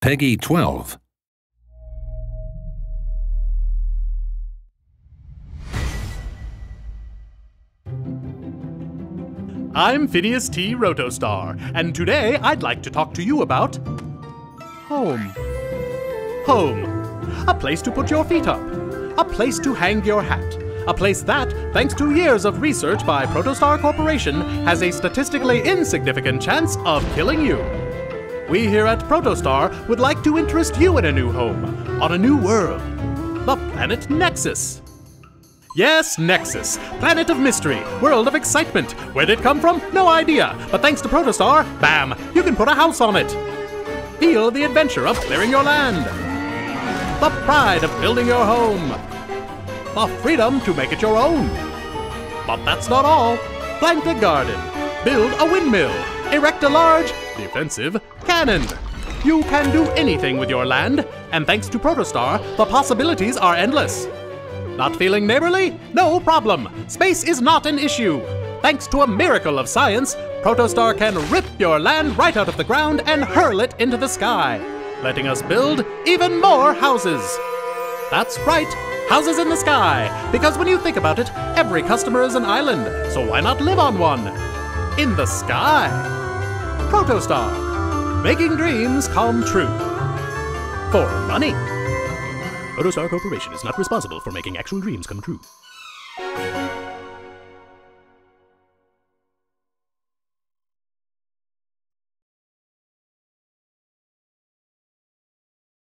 Peggy 12. I'm Phineas T. Rotostar, and today I'd like to talk to you about home. Home. A place to put your feet up. A place to hang your hat. A place that, thanks to years of research by Protostar Corporation, has a statistically insignificant chance of killing you. We here at Protostar would like to interest you in a new home, on a new world. The planet Nexus. Yes, Nexus. Planet of mystery, world of excitement. Where'd it come from? No idea. But thanks to Protostar, bam, you can put a house on it. Feel the adventure of clearing your land. The pride of building your home. The freedom to make it your own. But that's not all. Plant a garden. Build a windmill. Erect a large, defensive cannon. You can do anything with your land, and thanks to Protostar, the possibilities are endless. Not feeling neighborly? No problem. Space is not an issue. Thanks to a miracle of science, Protostar can rip your land right out of the ground and hurl it into the sky, letting us build even more houses. That's right, houses in the sky, because when you think about it, every customer is an island, so why not live on one? In the sky. Protostar, making dreams come true. For money. Protostar Corporation is not responsible for making actual dreams come true.